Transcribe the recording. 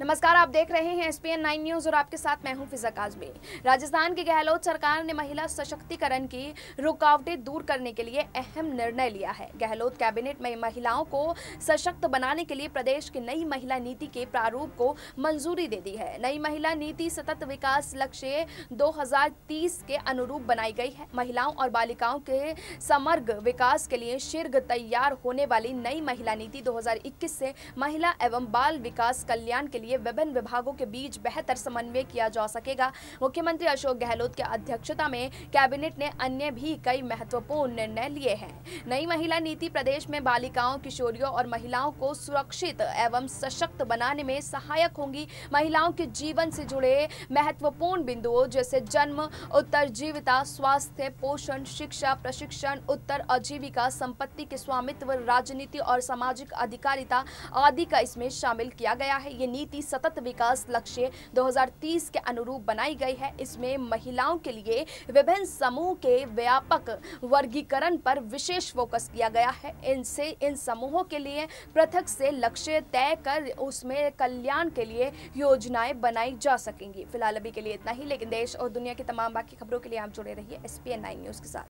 Nine news और आपके साथ मैं हूँ फिजा काजमी। राजस्थान की गहलोत सरकार ने महिला सशक्तिकरण की रुकावटें दूर करने के लिए अहम निर्णय लिया है। गहलोत कैबिनेट में महिलाओं को सशक्त बनाने के लिए प्रदेश की नई महिला नीति के प्रारूप को मंजूरी दे दी है। नई महिला नीति सतत विकास लक्ष्य 2030 के अनुरूप बनाई गई है। महिलाओं और बालिकाओं के समग्र विकास के लिए शीर्घ तैयार होने वाली नई महिला नीति 2021 से महिला एवं बाल विकास कल्याण के लिए विभिन्न विभागों के बीच बेहतर समन्वय किया जा सकेगा। मुख्यमंत्री अशोक गहलोत की अध्यक्षता में कैबिनेट ने अन्य भी कई महत्वपूर्ण निर्णय लिए हैं। नई महिला नीति प्रदेश में बालिकाओं, किशोरियों और महिलाओं को सुरक्षित एवं सशक्त बनाने में सहायक होंगी। महिलाओं के जीवन से जुड़े महत्वपूर्ण बिंदुओं जैसे जन्म उत्तरजीविता स्वास्थ्य, पोषण, शिक्षा, प्रशिक्षण, उत्तर आजीविका, संपत्ति के स्वामित्व, राजनीति और सामाजिक अधिकारिता आदि का इसमें शामिल किया गया है। ये नीति सतत विकास लक्ष्य 2030 के अनुरूप बनाई गई है। इसमें महिलाओं के लिए विभिन्न समूह के व्यापक वर्गीकरण पर विशेष फोकस किया गया है। इनसे, इन समूहों के लिए पृथक से लक्ष्य तय कर उसमें कल्याण के लिए योजनाएँ बनाई जा सकेंगी। फ़िलहाल अभी के लिए इतना ही, लेकिन देश और दुनिया की तमाम बाकी खबरों के लिए आप जुड़े रहिए एस पी न्यूज़ के साथ।